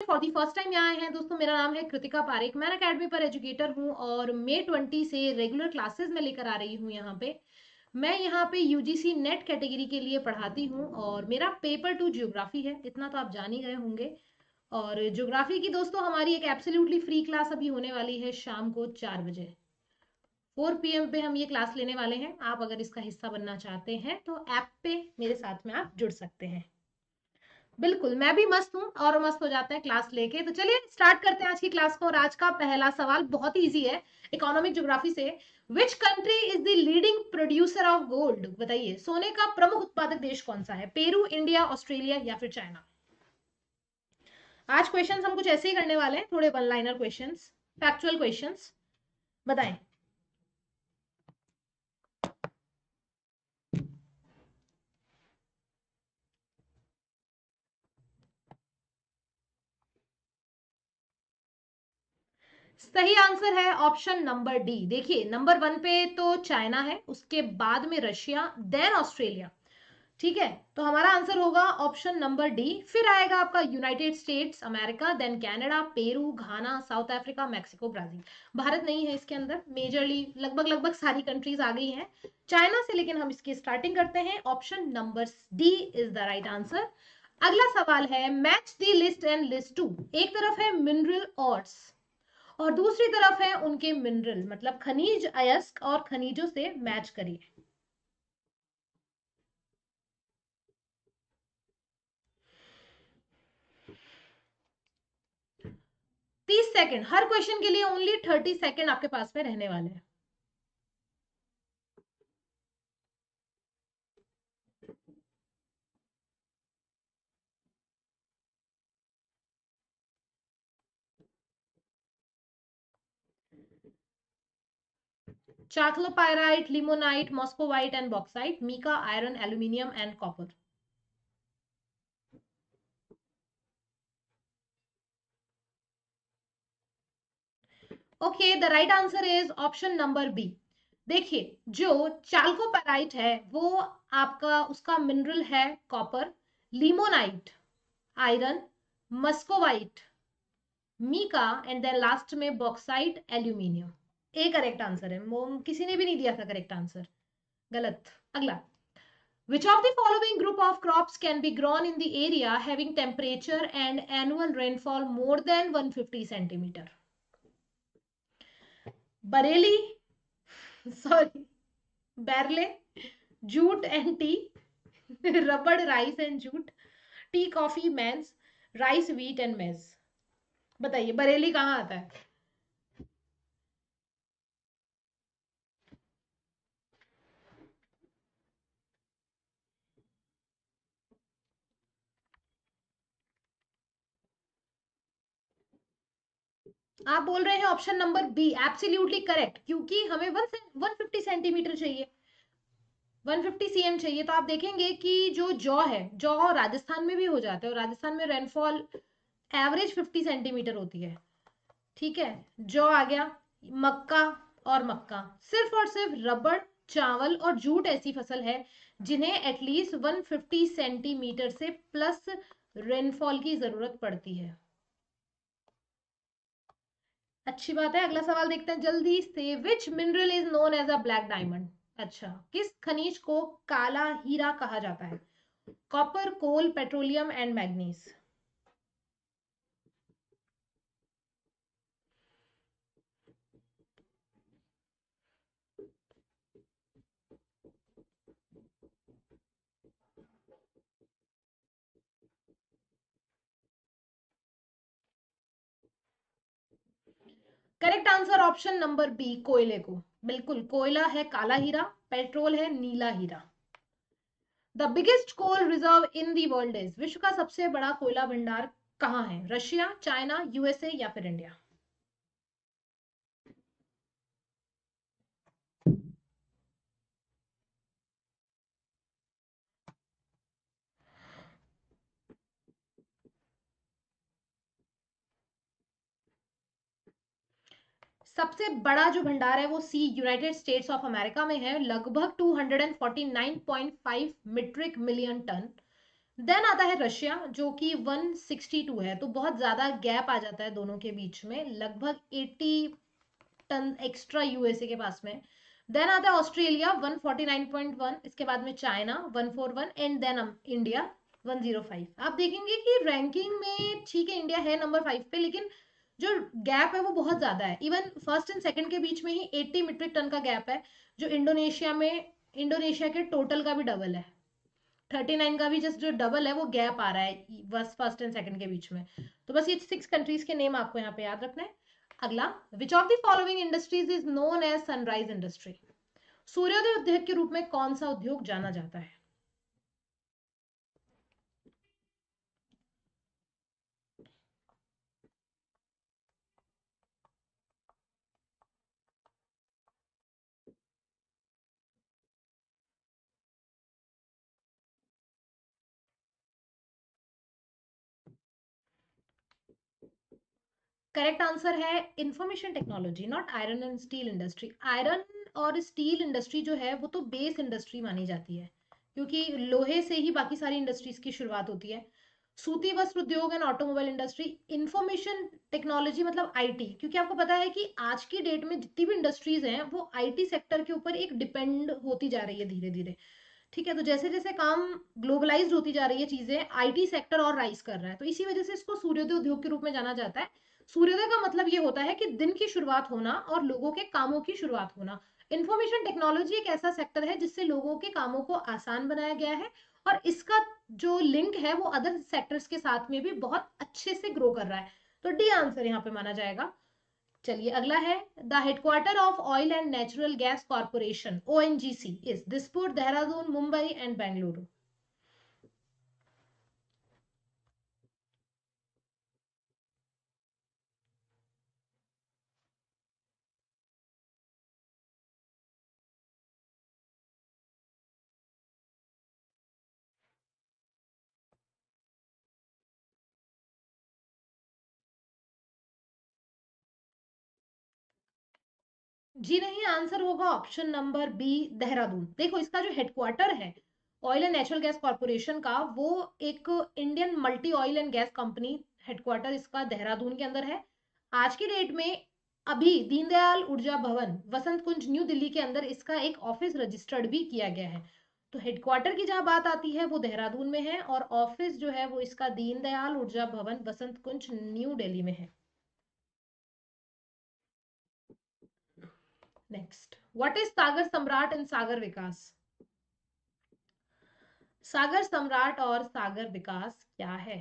For the first time यहाँ आए हैं दोस्तों, मेरा नाम है कृतिका पारेख। मैं अकेडमी पर एजुकेटर हूँ और मे ट्वेंटी से रेगुलर क्लासेस में लेकर आ रही हूँ यहाँ पे। मैं यहाँ पे यूजीसी नेट कैटेगरी के लिए पढ़ाती हूँ और मेरा पेपर टू जियोग्राफी है। इतना तो आप जान ही गए होंगे। और ज्योग्राफी की दोस्तों, हमारी एक एब्सोल्युटली फ्री क्लास अभी होने वाली है शाम को चार बजे। फोर पीएम पे हम ये क्लास लेने वाले हैं। आप अगर इसका हिस्सा बनना चाहते हैं तो ऐप पे मेरे साथ में आप जुड़ सकते हैं। बिल्कुल, मैं भी मस्त हूँ और मस्त हो जाते हैं क्लास लेके। तो चलिए स्टार्ट करते हैं आज की क्लास को और आज का पहला सवाल बहुत इजी है इकोनॉमिक ज्योग्राफी से। Which country is the leading producer of gold बताइए, सोने का प्रमुख उत्पादक देश कौन सा है? पेरू, इंडिया, ऑस्ट्रेलिया या फिर चाइना? आज क्वेश्चंस हम कुछ ऐसे ही करने वाले हैं, थोड़े one liner questions factual questions बताएँ। सही आंसर है ऑप्शन नंबर डी। देखिए, नंबर वन पे तो चाइना है, उसके बाद में रशिया देन ऑस्ट्रेलिया। ठीक है तो हमारा आंसर होगा ऑप्शन नंबर डी। फिर आएगा आपका United States, America then Canada, Peru, Ghana, South Africa, Mexico, Brazil. Bharat नहीं है इसके अंदर मेजरली लगभग लगभग सारी कंट्रीज़ आ गई हैं। चाइना से लेकिन हम इसकी स्टार्टिंग करते हैं। Option number D is the right answer अगला सवाल है match the list and list two एक तरफ़ है मिनरल ऑर्ड्स और दूसरी तरफ़ है उनके मिनरल मतलब खनिज अयस्क और खनिजों से मैच करिए तीस सेकेंड हर क्वेश्चन के लिए ओनली थर्टी सेकेंड आपके पास में रहने वाले हैं। Chalcopyrite, limonite, moscovite and bauxite, mica, iron, aluminium and copper. Okay the right answer is option number B देखिए जो चाल्कोपेराइट है वो आपका उसका मिनरल है copper limonite iron muscovite mica and then last में bauxite aluminium A correct answer है। मोम किसी ने भी नहीं दिया था करेक्ट आंसर गलत। अगला। Which of the following group of crop can be grown in the area annual rainfall centimetre barley sorry barley jute and tea रबड़ rice and jute tea coffee maize rice wheat and maize बताइए बरेली कहाँ आता है? आप बोल रहे हैं option number B absolutely correct क्योंकि हमें वन वन फिफ्टी सेंटीमीटर चाहिए। 150 सीएम चाहिए तो आप देखेंगे कि जो जौ है जौ राजस्थान में भी हो जाता है, और राजस्थान में रेनफॉल एवरेज 50 सेंटीमीटर होती है। ठीक है? जौ आ गया, मक्का और मक्का। सिर्फ़ और सिर्फ़ रबड़, चावल और जूट ऐसी फ़सल है, जिन्हें एटलीस्ट 150 सेंटीमीटर से प्लस रेनफॉल की ज़रूरत पड़ती है। अच्छी बात है, अगला सवाल देखते हैं जल्दी से। Which mineral is known as a black diamond अच्छा किस खनिज को काला हीरा कहा जाता है? Copper coal petroleum and manganese correct answer option number B कोयले को। बिल्कुल, कोयला है काला हीरा, पेट्रोल है नीला हीरा। The biggest coal reserve in the world is विश्व का सबसे बड़ा कोयला भंडार कहाँ है? रशिया, चाइना यूएसए या फिर इंडिया? सबसे बड़ा जो भंडार है वो सी यूनाइटेड स्टेट्स ऑफ़ अमेरिका में है, लगभग 249.5 मीट्रिक मिलियन टन देन आता है रशिया, जो कि 162 है तो बहुत ज़्यादा गैप आ जाता है दोनों के बीच में, लगभग 80 टन एक्स्ट्रा यूएसए के पास में. देन आता है ऑस्ट्रेलिया 149.1 इसके बाद में चाइना 141 एंड देन इंडिया 105 आप देखेंगे कि रैंकिंग में ठीक है, इंडिया है नंबर फाइव पे, लेकिन जो गैप है वो बहुत ज़्यादा है। इवन फ़र्स्ट एंड सेकंड के बीच में ही 80 मीट्रिक टन का गैप है, जो इंडोनेशिया में इंडोनेशिया के टोटल का भी डबल है। 39 का भी जस्ट जो डबल है, वो गैप आ रहा है बस फ़र्स्ट एंड सेकंड के बीच में। तो बस ये सिक्स कंट्रीज़ के नेम आपको यहाँ पे याद रखना है। अगला which of the following industries is known as sunrise industry सूर्योदय उद्योग के रूप में कौन सा उद्योग जाना जाता है? करेक्ट आंसर है information technology not iron and steel industry iron और स्टील इंडस्ट्री जो है, वो तो बेस इंडस्ट्री मानी जाती है, क्योंकि लोहे से ही बाकी सारी इंडस्ट्रीज़ की शुरुआत होती है। सूती वस्त्र उद्योग and automobile industry information technology मतलब आईटी क्योंकि आपको पता है कि आज की डेट में जितनी भी इंडस्ट्रीज़ हैं, वो आईटी सेक्टर के ऊपर एक डिपेंड होती जा रही है धीरे धीरे ठीक है तो जैसे जैसे काम ग्लोबलाइज होती जा रही है चीज़ें आईटी सेक्टर और राइज कर रहा है तो इसी वजह से इसको सूर्योदय उद्योग के रूप में जाना जाता है। सूर्योदय का मतलब ये होता है कि दिन की शुरुआत होना और लोगों के कामों की शुरुआत होना। इंफॉर्मेशन टेक्नोलॉजी एक ऐसा सेक्टर है जिससे लोगों के कामों को आसान बनाया गया है और इसका जो लिंक है वो अदर सेक्टर्स के साथ में भी बहुत अच्छे से ग्रो कर रहा है। तो डी आंसर यहाँ पे माना जाएगा। चलिए अगला है the headquarter of oil and natural gas corporation O N G C is Dispur Dehradun Mumbai and Bengaluru जी नहीं आंसर होगा ऑप्शन नंबर बी देहरादून। देखो, इसका जो हेडक्वार्टर है oil and natural gas corporation का, वो एक Indian multi oil and gas company headquarter इसका देहरादून के अंदर है। आज की डेट में, अभी दीनदयाल ऊर्जा भवन, वसंत कुंज न्यू दिल्ली के अंदर इसका एक ऑफ़िस रजिस्टर्ड भी किया गया है। तो हेडक्वार्टर की जहाँ बात आती है, वो देहरादून में है और ऑफ़िस जो है, वो इसका दीनदयाल ऊर्जा भवन, वसंत कुंज न्यू दिल्ली में है। नेक्स्ट व्हाट इज़ सागर सम्राट एंड सागर विकास सागर सम्राट और सागर विकास क्या है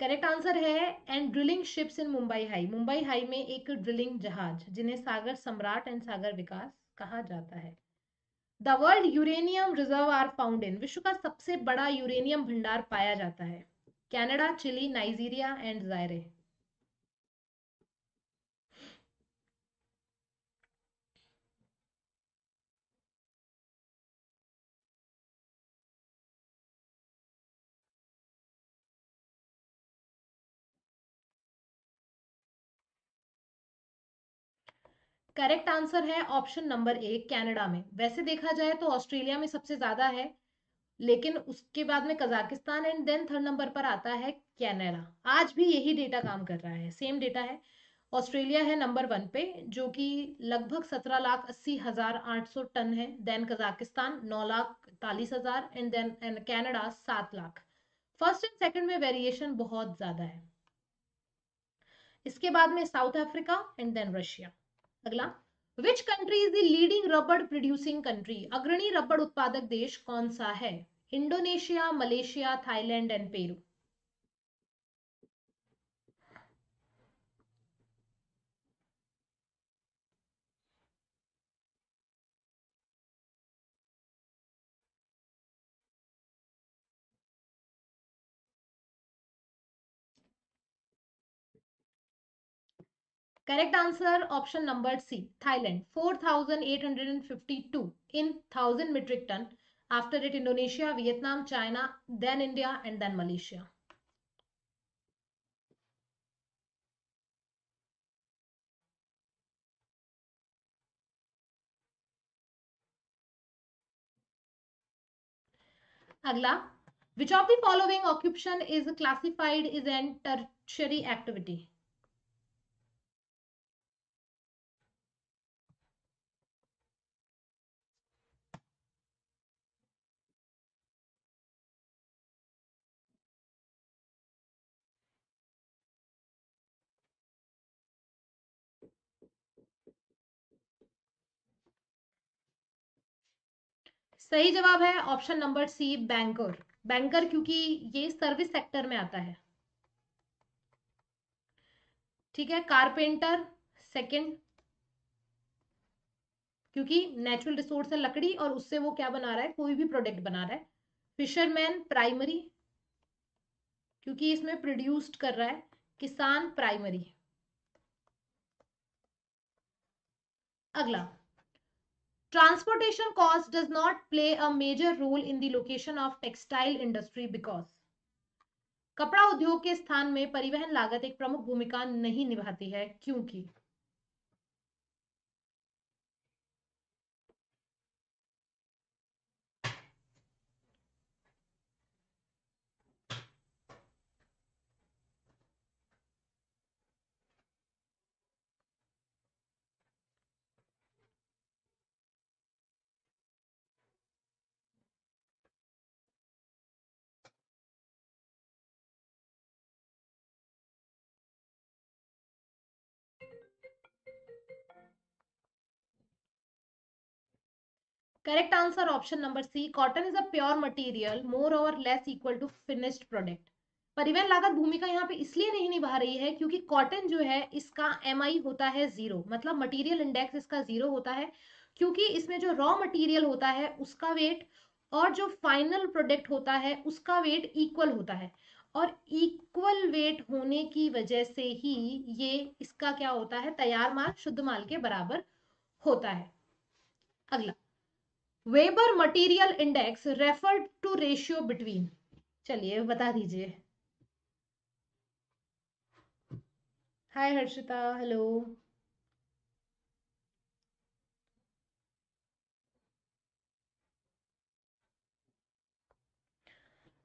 करेक्ट आंसर है and drilling ships in Mumbai high Mumbai high में एक ड्रिलिंग जहाज़, जिन्हें सागर सम्राट एंड सागर विकास कहा जाता है। The world uranium reserve are found in विश्व का सबसे बड़ा यूरेनियम भंडार पाया जाता है। Canada Chile Nigeria and Zaire correct answer है ऑप्शन नंबर एक कनाडा में। वैसे देखा जाए तो ऑस्ट्रेलिया में सबसे ज़्यादा है, लेकिन उसके बाद में Kazakhstan and then third number पर आता है कैनेडा। आज भी यही डेटा काम कर रहा है सेम डेटा है। ऑस्ट्रेलिया है नंबर वन पे, जो कि लगभग सत्रह लाख अस्सी हज़ार आठ सौ टन है। देन कजाकिस्तान नौ लाख इकतालीस हज़ार एंड देन एंड कैनेडा सात लाख। फ़र्स्ट एंड सेकंड में वेरिएशन बहुत ज़्यादा है। इसके बाद में South Africa and then Russia. अगला which country is the leading rubber producing country अग्रणी रबड़ उत्पादक देश कौन सा है? Indonesia, Malaysia, Thailand and Peru. Correct answer option number C. Thailand 4852 in 1000 metric ton. After it Indonesia, Vietnam, China, then India and then Malaysia. Agla, which of the following occupation is classified as a tertiary activity? सही जवाब है option number C, banker. Banker क्योंकि ये service sector में आता है। ठीक है, कारपेंटर सेकंड क्योंकि नेचुरल रिसोर्स है लकड़ी और उससे वो क्या बना रहा है, कोई भी प्रोडक्ट बना रहा है। फिशरमैन प्राइमरी क्योंकि इसमें प्रोड्यूस्ड कर रहा है किसान प्राइमरी अगला Transportation cost does not play a major role in the location of textile industry because कपड़ा उद्योग के स्थान में परिवहन लागत एक प्रमुख भूमिका नहीं निभाती है क्योंकि correct answer option number C cotton is a pure material more or less equal to finished product परिवहन लागत भूमिका यहाँ पे इसलिए नहीं निभा रही है क्योंकि कॉटन जो है, इसका एमआई होता है ज़ीरो मतलब मटीरियल इंडेक्स इसका ज़ीरो होता है क्योंकि इसमें जो रॉ मटीरियल होता है, उसका वेट और जो फाइनल प्रोडक्ट होता है, उसका वेट इक्वल होता है। और इक्वल वेट होने की वजह से ही ये इसका क्या होता है? तैयार माल, शुद्ध माल के बराबर होता है। अगला। Weber material index refer to ratio between चलिए, बता दीजिए। हाय हर्षिता हेलो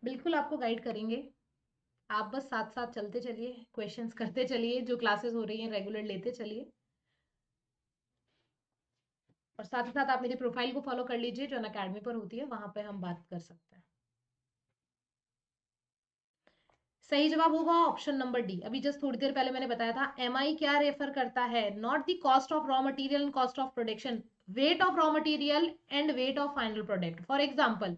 बिल्कुल आपको गाइड करेंगे। आप बस साथ साथ चलते चलिए क्वेश्चंस करते चलिए, जो क्लासेस हो रही हैं रेगुलर लेते चलिए। और साथ ही साथ आप मेरी प्रोफ़ाइल को फॉलो कर लीजिए, जो अकेडमी पर होती है, वहाँ पे हम बात कर सकते हैं। सही जवाब होगा ऑप्शन नंबर डी अभी जस्ट थोड़ी देर पहले मैंने बताया था एम आई क्या रेफर करता है? Not the cost of raw material and cost of production weight of raw material and weight of final product for example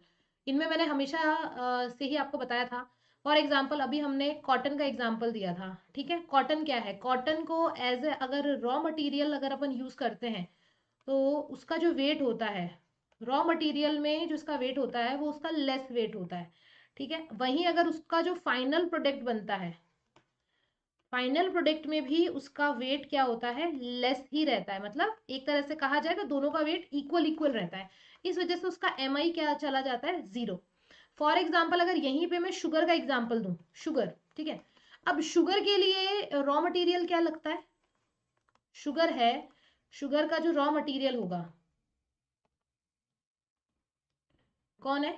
इनमें मैंने हमेशा से ही आपको बताया था। फॉर एग्ज़ाम्पल अभी हमने कॉटन का एग्ज़ाम्पल दिया था, ठीक है? कॉटन क्या है? कॉटन को एज ए अगर रॉ मटेरियल अगर अपन यूज़ करते हैं तो उसका जो वेट होता है रॉ मटेरियल में जो उसका वेट होता है, वो उसका लेस वेट होता है, ठीक है? वहीं अगर उसका जो फाइनल प्रोडक्ट बनता है फाइनल प्रोडक्ट में भी उसका वेट क्या होता है? लेस ही रहता है मतलब एक तरह से कहा जाए तो दोनों का वेट इक्वल इक्वल रहता है, इस वजह से उसका एमआई क्या चला जाता है? ज़ीरो फॉर एग्ज़ाम्पल अगर यहीं पे मैं शुगर का एग्ज़ाम्पल दू शुगर ठीक है? अब शुगर के लिए रॉ मटेरियल क्या लगता है? शुगर है शुगर का जो रॉ मटेरियल होगा। कौन है?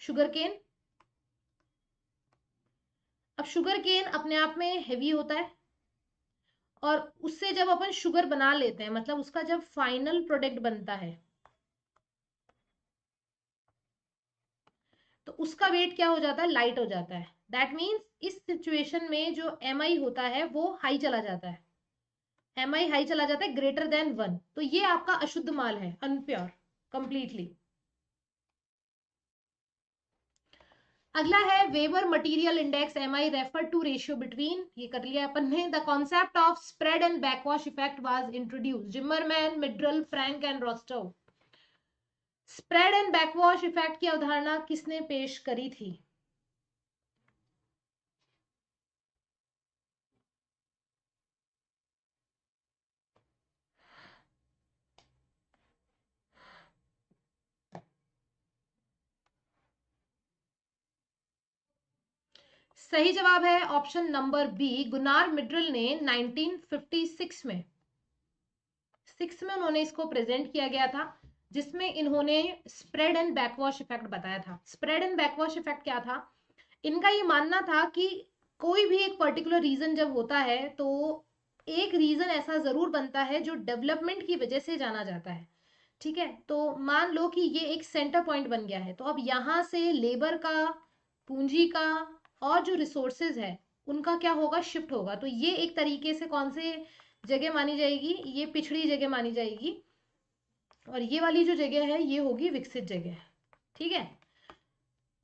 शुगर केन अब शुगर केन अपने आप में हेवी होता है और उससे जब अपन शुगर बना लेते हैं मतलब उसका जब फाइनल प्रोडक्ट बनता है तो उसका वेट क्या हो जाता है? लाइट हो जाता है। दैट मीन्स इस सिचुएशन में जो एमआई होता है, वो हाई चला जाता है। एम आई हाई चला जाता है ग्रेटर देन वन तो ये आपका अशुद्ध माल है अनप्योर कंप्लीटली अगला है Weber material index M I refer to ratio between ये कर लिया अपन ने the concept of spread and backwash effect was introduce Zimmerman Myrdal Frank and Rostow spread and backwash effect की अवधारणा किसने पेश करी थी? सही जवाब है option number B, Gunnar Myrdal ने 1956 में। सिक्स में उन्होंने इसको प्रेजेंट किया गया था, जिसमें इन्होंने स्प्रेड एंड बैकवॉश इफ़ेक्ट बताया था। स्प्रेड एंड बैकवॉश इफ़ेक्ट क्या था? इनका ये मानना था कि कोई भी एक पर्टिकुलर रीजन जब होता है तो एक रीजन ऐसा ज़रूर बनता है जो डेवलपमेंट की वजह से जाना जाता है। ठीक है? तो मान लो कि ये एक सेंटर पॉइंट बन गया है तो अब यहाँ से लेबर का, पूंजी का और जो रिसोर्सेज है उनका क्या होगा? शिफ्ट होगा। तो ये एक तरीके से कौन से जगह मानी जाएगी? ये पिछड़ी जगह मानी जाएगी और ये वाली जो जगह है ये होगी विकसित जगह। ठीक है?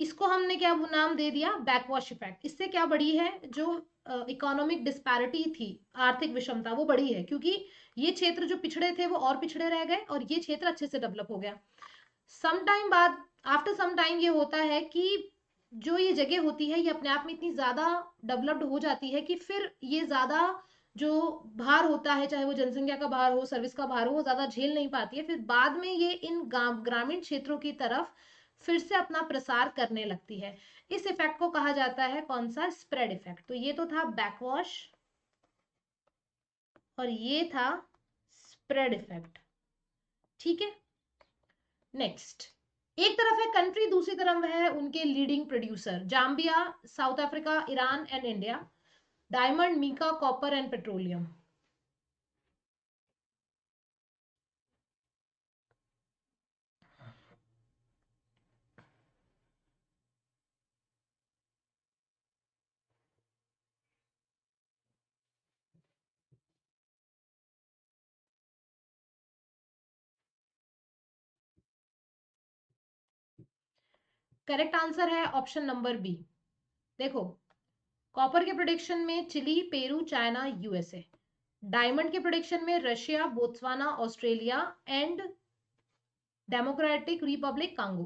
इसको हमने क्या नाम दे दिया? बैकवॉश इफ़ेक्ट इससे क्या बढ़ी है? जो इकोनॉमिक uh, डिस्पैरिटी थी आर्थिक विषमता वो बढ़ी है। क्योंकि ये क्षेत्र जो पिछड़े थे वो और पिछड़े रह गए और ये क्षेत्र अच्छे से डेवलप हो गया। सम टाइम बाद आफ्टर सम टाइम ये होता है कि जो ये जगह होती है, ये अपने आप में इतनी ज़्यादा डेवलप्ड हो जाती है कि फिर ये ज़्यादा जो भार होता है, चाहे वो जनसंख्या का भार हो सर्विस का भार हो, वो ज़्यादा झेल नहीं पाती है। फिर बाद में ये इन ग्रामीण क्षेत्रों की तरफ़ फिर से अपना प्रसार करने लगती है। इस इफ़ेक्ट को कहा जाता है कौन सा? स्प्रेड इफ़ेक्ट तो ये तो था बैकवॉश और ये था स्प्रेड इफ़ेक्ट ठीक है? नेक्स्ट एक तरफ़ है कंट्री दूसरी तरफ़ है उनके leading producer Zambia South Africa, Iran and India diamond mica copper and petroleum correct answer है ऑप्शन नंबर बी। देखो, कॉपर के प्रोडक्शन में Chile, Peru, China, USA. Diamond के प्रोडक्शन में Russia, Botswana, Australia and Democratic Republic Congo.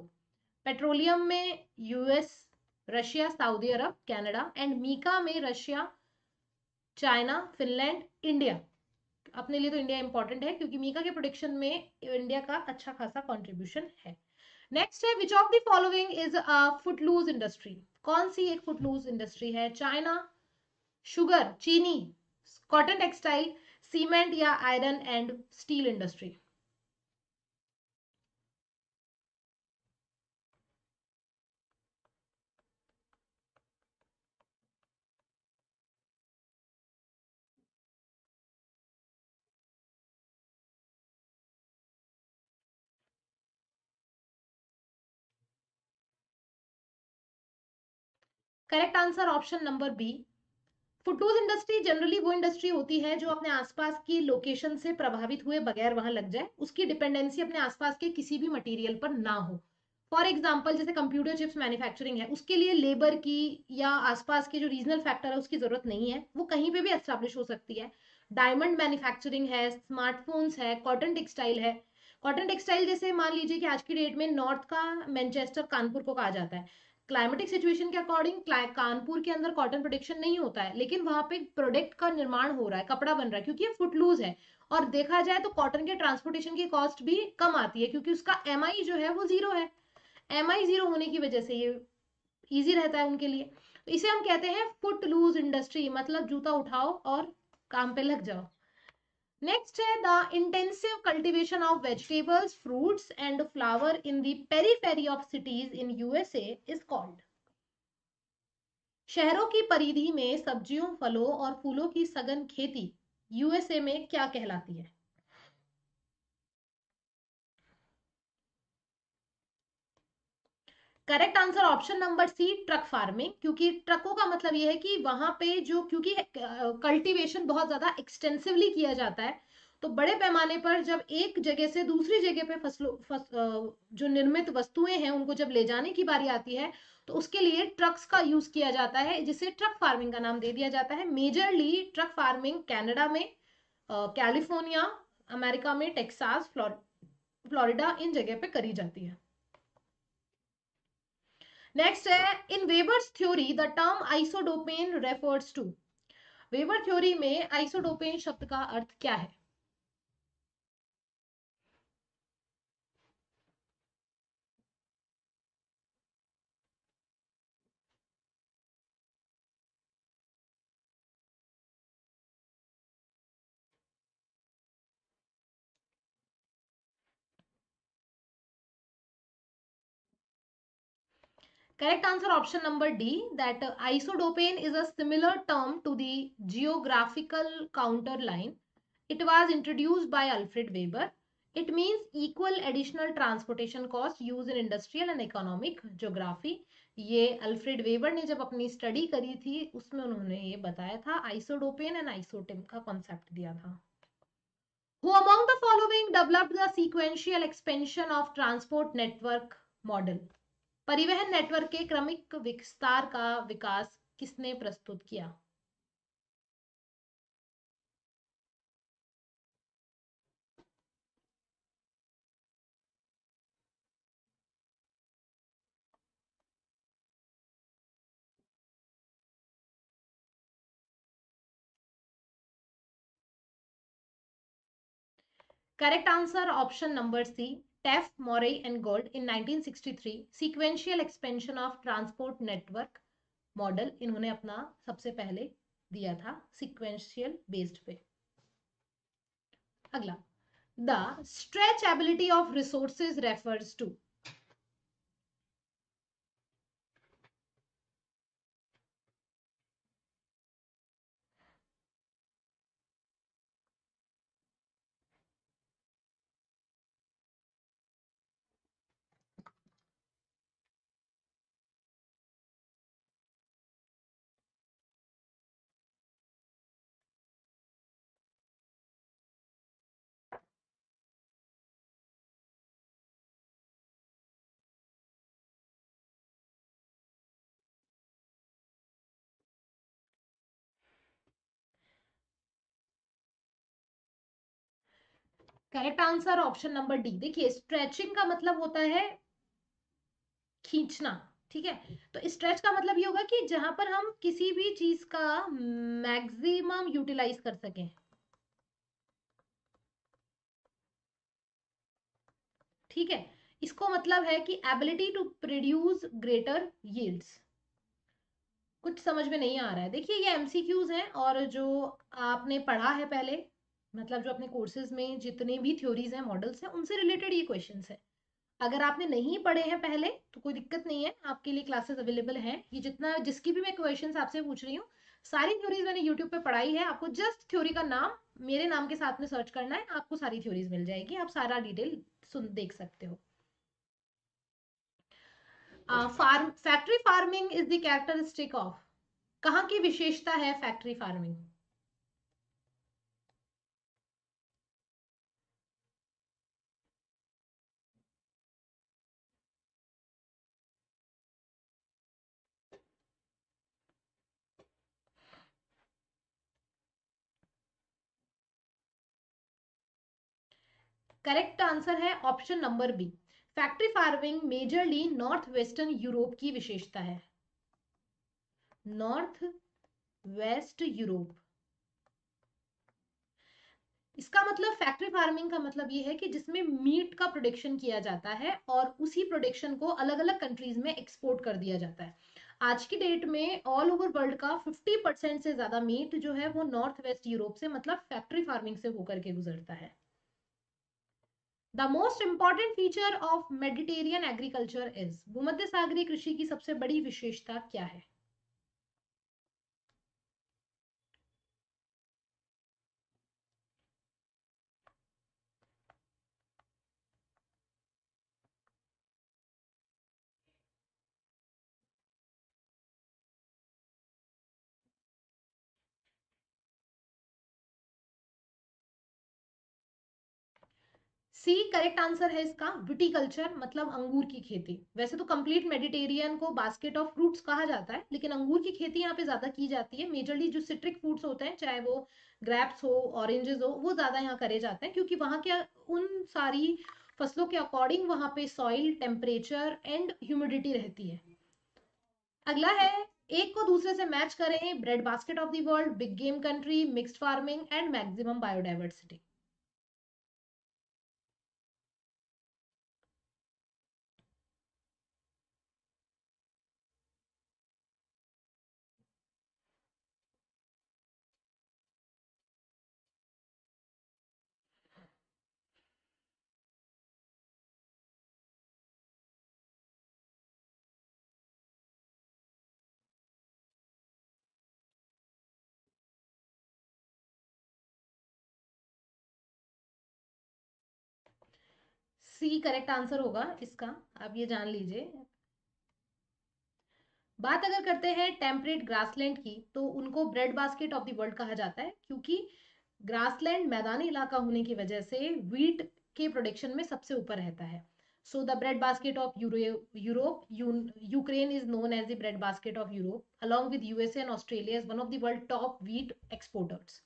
Petroleum में US, Russia, Saudi Arabia, Canada and mica में Russia, China, Finland, India. अपने लिए तो इंडिया इंपॉर्टेंट है, क्योंकि मीका के प्रोडक्शन में इंडिया का अच्छा खासा कंट्रीब्यूशन है। नेक्स्ट है which of the following is a footloose industry कौन सी एक फुटलूज इंडस्ट्री है? चाइना शुगर चीनी कॉटन टेक्सटाइल सीमेंट या iron and steel industry correct answer option number B. Footloose industry generally वो इंडस्ट्री होती है जो अपने आसपास की लोकेशन से प्रभावित हुए बगैर वहाँ लग जाए। उसकी डिपेंडेंसी अपने आसपास के किसी भी मटेरियल पर ना हो। फॉर एग्ज़ाम्पल जैसे कंप्यूटर चिप्स मैन्युफैक्चरिंग है, उसके लिए लेबर की या आसपास के जो रीजनल फैक्टर है, उसकी ज़रूरत नहीं है। वो कहीं पे भी एस्टेब्लिश हो सकती है। डायमंड मैन्युफैक्चरिंग है स्मार्टफोन्स है कॉटन टेक्सटाइल है। कॉटन टेक्सटाइल जैसे मान लीजिए कि आज की डेट में नॉर्थ का मैनचेस्टर कानपुर को कहा जाता है। क्लाइमेटिक सिचुएशन के अकॉर्डिंग कानपुर के अंदर कॉटन प्रोडक्शन नहीं होता है, लेकिन वहाँ पे प्रोडक्ट का निर्माण हो रहा है, कपड़ा बन रहा है, क्योंकि ये फुट लूज है। और देखा जाए तो कॉटन के ट्रांसपोर्टेशन की कॉस्ट भी कम आती है, क्योंकि उसका एम जो है वो ज़ीरो है। एम ज़ीरो होने की वजह से ये ईजी रहता है उनके लिए। तो इसे हम कहते हैं फुट लूज इंडस्ट्री मतलब जूता उठाओ और काम पे लग जाओ। Next है the intensive cultivation of vegetables, fruits and flower in the periphery of cities in USA is called. शहरों की परिधि में सब्जियों फलों और फूलों की सघन खेती यूएसए में क्या कहलाती है correct answer option number C truck farming क्योंकि ट्रकों का मतलब यह है कि वहाँ पे जो क्योंकि कल्टीवेशन बहुत ज़्यादा एक्सटेंसिवली किया जाता है तो बड़े पैमाने पर जब एक जगह से दूसरी जगह पे फ़सलों फस, जो निर्मित वस्तुएँ हैं उनको जब ले जाने की बारी आती है तो उसके लिए ट्रक्स का यूज़ किया जाता है जिसे ट्रक फ़ार्मिंग का नाम दे दिया जाता है। मेजरली ट्रक फ़ार्मिंग कनाडा में कैलिफ़ोर्निया अमेरिका में टेक्सास फ्लोरिडा इन जगह पे करी जाती है। नेक्स्ट है in Weber's theory the term isodapane refers to Weber theory में आइसोडोपेन शब्द का अर्थ क्या है? Correct answer option number D that uh, isodopane is a similar term to the geographical counter line. It was introduced by Alfred Weber. It means equal additional transportation cost used in industrial and economic geography. ये Alfred Weber ने जब अपनी study करी थी उसमें उन्होंने ये बताया था आइसोडोपेन एंड आइसोटिम का कॉन्सेप्ट दिया था Who among the following developed the sequential expansion of transport network model? परिवहन नेटवर्क के क्रमिक विस्तार का विकास किसने प्रस्तुत किया correct answer option number C. Teff, Morey and Gold in 1963 sequential expansion of transport network model इन्होंने अपना सबसे पहले दिया था sequential बेस्ड पे अगला the stretchability of resources refers to correct answer option number D देखिए स्ट्रेचिंग का मतलब होता है खींचना, ठीक है? तो स्ट्रेच का मतलब ये होगा कि जहाँ पर हम किसी भी चीज़ का मैक्सिमम यूटिलाइज कर सकें। ठीक है? इसको मतलब है कि ability to produce greater yields कुछ समझ में नहीं आ रहा है। देखिए, ये एमसीक्यूज हैं और जो आपने पढ़ा है पहले मतलब जो अपने कोर्सेज में जितने भी थ्योरीज हैं मॉडल्स हैं, उनसे रिलेटेड ये क्वेश्चन है। अगर आपने नहीं पढ़े हैं पहले तो कोई दिक्कत नहीं है, आपके लिए क्लासेस अवेलेबल हैं। ये जितना, जिसकी भी मैं क्वेश्चन आपसे पूछ रही हूँ, सारी थ्योरीज मैंने यूट्यूब पे पढ़ाई है। आपको जस्ट थ्योरी का नाम, मेरे नाम के साथ में सर्च करना है, आपको सारी थ्योरीज मिल जाएगी। आप सारा डिटेल सुन, देख सकते हो। Farm factory farming is the characteristic of कहाँ की विशेषता है फैक्ट्री फ़ार्मिंग करेक्ट आंसर है option number B factory farming majorly north western Europe की विशेषता है। नॉर्थ वेस्ट यूरोप इसका मतलब फैक्ट्री फ़ार्मिंग का मतलब ये है कि जिसमें मीट का प्रोडक्शन किया जाता है और उसी प्रोडक्शन को अलग अलग कंट्रीज़ में एक्सपोर्ट कर दिया जाता है। आज की डेट में ऑल ओवर वर्ल्ड का 50 परसेंट से ज़्यादा मीट जो है वो नॉर्थ वेस्ट यूरोप से मतलब फैक्ट्री फ़ार्मिंग से होकर के गुजरता है। The most important feature of Mediterranean agriculture is भूमध्य सागरीय कृषि की सबसे बड़ी विशेषता क्या है? सी करेक्ट आंसर है इसका विटिकल्चर मतलब अंगूर की खेती। वैसे तो कंप्लीट मेडिटेरियन को बास्केट ऑफ़ फ्रूट्स कहा जाता है, लेकिन अंगूर की खेती यहाँ पे ज़्यादा की जाती है। मेजरली जो सिट्रिक फ्रूट्स होते हैं, चाहे वो ग्रैप्स हो ऑरेंजेस हो, वो ज़्यादा यहाँ करे जाते हैं, क्योंकि वहाँ के उन सारी फ़सलों के अकॉर्डिंग वहाँ पे सॉइल टेम्परेचर एंड ह्यूमिडिटी रहती है। अगला है, एक को दूसरे से मैच करें bread basket of the world big game country mixed farming and maximum biodiversity C correct answer होगा इसका, आप ये जान लीजिए। बात अगर करते हैं टेम्परेट ग्रासलैंड की तो उनको bread basket of the world कहा जाता है, क्योंकि ग्रासलैंड मैदानी इलाका होने की वजह से वीट के प्रोडक्शन में सबसे ऊपर रहता है। So the bread basket of Europe Ukraine is known as the bread basket of Europe along with USA and Australia is one of the world top wheat exporters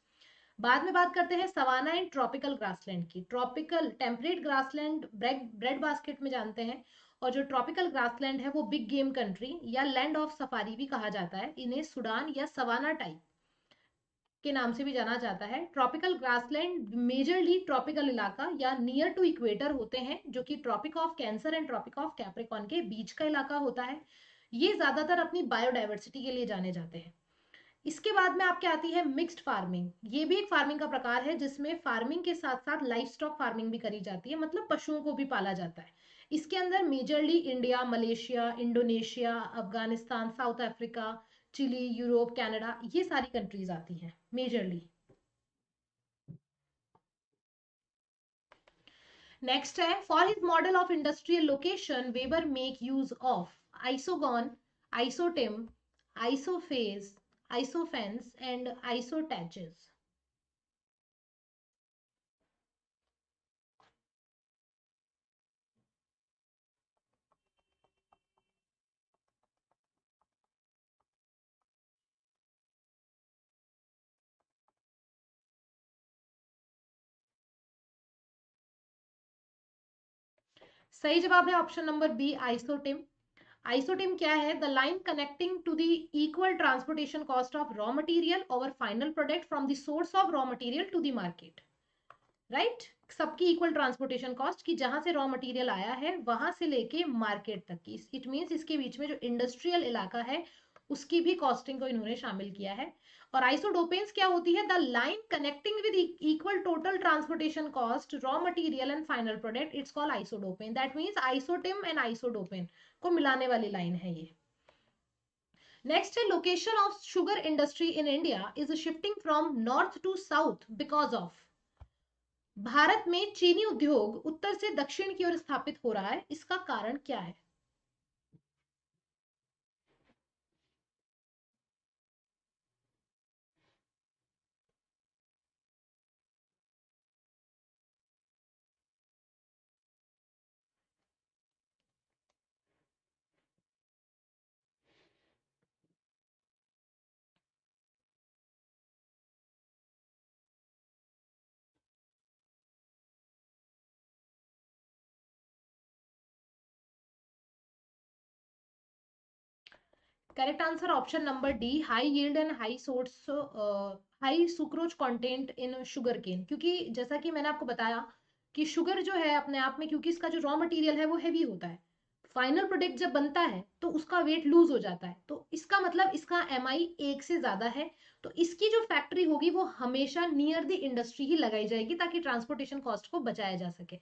बाद में बात करते हैं सवाना एंड ट्रॉपिकल ग्रासलैंड की। Tropical, temperate grassland bread basket में जानते हैं और जो ट्रॉपिकल ग्रासलैंड है वो बिग गेम कंट्री या लैंड ऑफ़ सफारी भी कहा जाता है, इन्हें सुडान या सवाना टाइप के नाम से भी जाना जाता है। ट्रॉपिकल ग्रासलैंड मेजरली ट्रॉपिकल इलाका या नियर टू इक्वेटर होते हैं, जो कि Tropic of Cancer and Tropic of Capricorn के बीच का इलाका होता है। ये ज़्यादातर अपनी बायोडाइवर्सिटी के लिए जाने जाते हैं। इसके बाद में आपके आती है मिक्स्ड फ़ार्मिंग ये भी एक फ़ार्मिंग का प्रकार है, जिसमें फ़ार्मिंग के साथ साथ लाइफ स्टॉक फ़ार्मिंग भी करी जाती है मतलब पशुओं को भी पाला जाता है. इसके अंदर majorly India Malaysia Indonesia Afghanistan South Africa Chile Europe Canada ये सारी कंट्रीज़ आती हैं मेजरली नेक्स्ट है for his model of industrial location Weber make use of isogon isotim isophase isophanes and isotachs सही जवाब है option number B isotim isotim क्या है? The line connecting to the equal transportation cost of raw material over final product from the source of raw material to the market right सबकी equal transportation cost की जहाँ से raw material आया है, वहाँ से लेके मार्केट तक की। इट मींस इसके बीच में जो इंडस्ट्रियल इलाका है, उसकी भी कॉस्टिंग को इन्होंने शामिल किया है। और आइसोडोपेन्स क्या होती है? The line connecting with equal total transportation cost raw material and final product it's call isodapane that means isotim and isodapane को मिलाने वाली लाइन है ये। नेक्स्ट है location of sugar industry in India is shifting from north to south because of Bharat में चीनी उद्योग उत्तर से दक्षिण की ओर स्थापित हो रहा है, इसका कारण क्या है? Correct answer option number D high yield and high source high sucrose content in sugarcane क्योंकि जैसा कि मैंने आपको बताया कि शुगर जो है अपने आप में, क्योंकि इसका जो रॉ मटेरियल है, वो हैवी होता है। फाइनल प्रोडक्ट जब बनता है तो उसका वेट लूज हो जाता है। तो इसका मतलब इसका एम आई एक से ज़्यादा है। तो इसकी जो फैक्ट्री होगी, वो हमेशा नियर द इंडस्ट्री ही लगाई जाएगी, ताकि ट्रांसपोर्टेशन कॉस्ट को बचाया जा सके।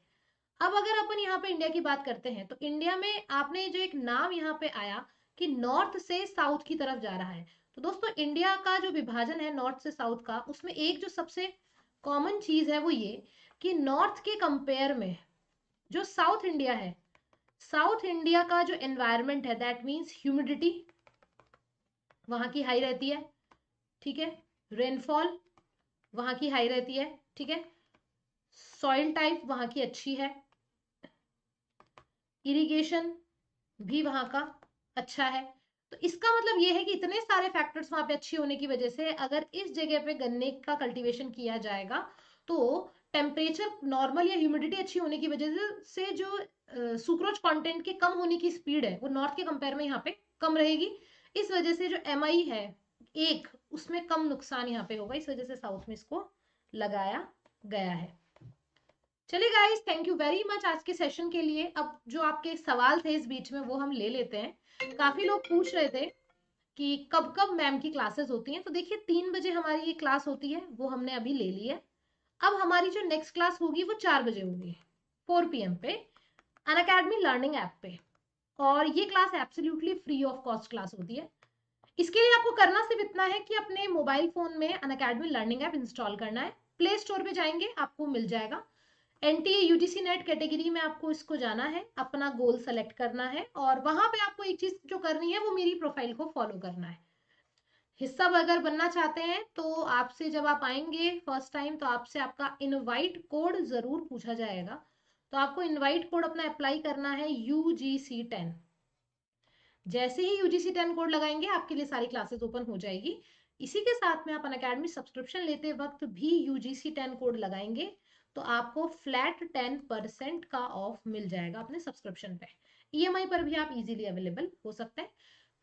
अब अगर अपन यहाँ पे इंडिया की बात करते हैं तो इंडिया में आपने जो एक नाम यहाँ पे आया कि नॉर्थ से साउथ की तरफ़ जा रहा है। तो दोस्तों, इंडिया का जो विभाजन है नॉर्थ से साउथ का, उसमें एक जो सबसे कॉमन चीज़ है वो ये कि नॉर्थ के कंपेयर में जो साउथ इंडिया है, साउथ इंडिया का जो एनवायरमेंट है दैट मीन्स ह्यूमिडिटी वहाँ की हाई रहती है, ठीक है? रेनफॉल वहाँ की हाई रहती है, ठीक है? सॉइल टाइप वहाँ की अच्छी है इरिगेशन भी वहाँ का अच्छा है। तो इसका मतलब ये है कि इतने सारे फैक्टर्स वहाँ पे अच्छी होने की वजह से अगर इस जगह पे गन्ने का कल्टीवेशन किया जाएगा तो टेम्परेचर नॉर्मल या ह्यूमिडिटी अच्छी होने की वजह से जो सुक्रोज कंटेंट के कम होने की स्पीड है, वो नॉर्थ के कंपेयर में यहाँ पे कम रहेगी। इस वजह से जो एमआई है, एक, उसमें कम नुकसान यहाँ पे होगा। इस वजह से साउथ में इसको लगाया गया है। चलिए guys thank you very much आज के सेशन के लिए। अब जो आपके सवाल थे इस बीच में, वो हम ले लेते हैं। काफ़ी लोग पूछ रहे थे कि कब कब मैम की क्लासेस होती हैं। तो देखिए, तीन बजे हमारी ये क्लास होती है, वो हमने अभी ले ली है। अब हमारी जो नेक्स्ट क्लास होगी, वो चार बजे होगी फोर पीएम पे अन अकेडमी लर्निंग ऐप पे। और ये class absolutely free of cost class होती है। इसके लिए आपको करना सिर्फ़ इतना है कि अपने मोबाइल फ़ोन में Unacademy learning app install करना है। प्ले स्टोर पे जाएँगे, आपको मिल जाएगा। एनटीए यूजीसी नेट कैटेगरी में आपको इसको जाना है, अपना गोल सेलेक्ट करना है और वहाँ पे आपको एक चीज़ जो करनी है, वो मेरी प्रोफ़ाइल को फॉलो करना है। हिस्सा अगर बनना चाहते हैं तो आपसे जब आप आएँगे फ़र्स्ट टाइम तो आपसे आपका इनवाइट कोड ज़रूर पूछा जाएगा। तो आपको इनवाइट कोड अपना अप्लाई करना है यूजीसी टेन जैसे ही यूजीसी टेन कोड लगाएँगे, आपके लिए सारी क्लासेस ओपन हो जाएगी। इसी के साथ में आप अन सब्सक्रिप्शन लेते वक्त भी यूजीसी टेन कोड लगाएँगे। तो आपको फ्लैट टेन परसेंट का ऑफ़ मिल जाएगा अपने सब्सक्रिप्शन पे। ईएमआई पर भी आप इजीली अवेलेबल हो सकते हैं।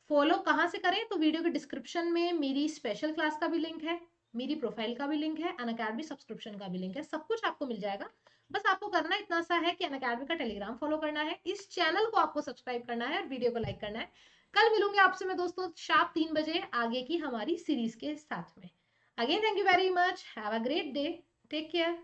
फॉलो कहाँ से करें? तो वीडियो के डिस्क्रिप्शन में मेरी स्पेशल क्लास का भी लिंक है, मेरी प्रोफ़ाइल का भी लिंक है अन अकेडमी सब्सक्रिप्शन का भी लिंक है, सब कुछ आपको मिल जाएगा। बस आपको करना इतना सा है कि अन अकेडमी का टेलीग्राम फॉलो करना है, इस चैनल को आपको सब्सक्राइब करना है और वीडियो को लाइक करना है। कल मिलूँगी आपसे मैं दोस्तों शाम तीन बजे आगे की हमारी सीरीज़ के साथ में। Again thank you very much have a great day take care